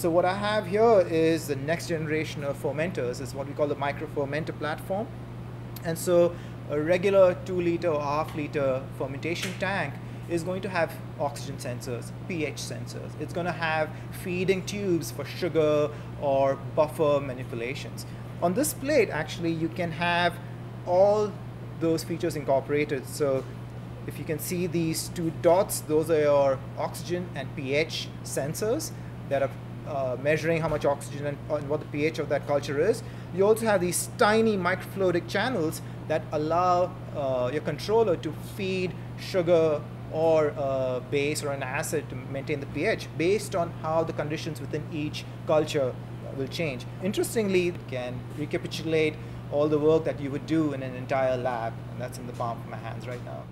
So what I have here is the next generation of fermenters. It's what we call the micro fermenter platform. And so a regular two liter or half liter fermentation tank is going to have oxygen sensors, pH sensors. It's going to have feeding tubes for sugar or buffer manipulations. On this plate, actually, you can have all those features incorporated. So if you can see these two dots, those are your oxygen and pH sensors that are uh, measuring how much oxygen and, and, what the pH of that culture is. You also have these tiny microfluidic channels that allow uh, your controller to feed sugar or a base or an acid to maintain the pH based on how the conditions within each culture will change. Interestingly, it can recapitulate all the work that you would do in an entire lab, and that's in the palm of my hands right now.